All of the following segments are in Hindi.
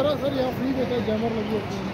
टेरा सर यहाँ फ्री देता है जैमर लगी होती है।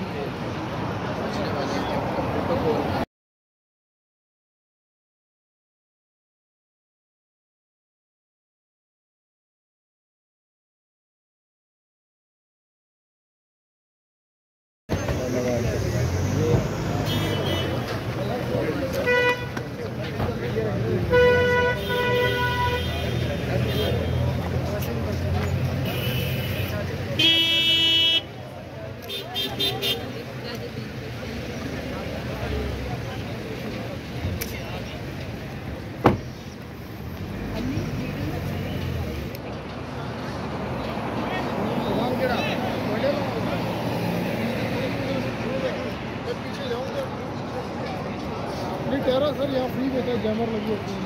नहीं रहा सर यहाँ फ्री देता है जैमर लगी होती है।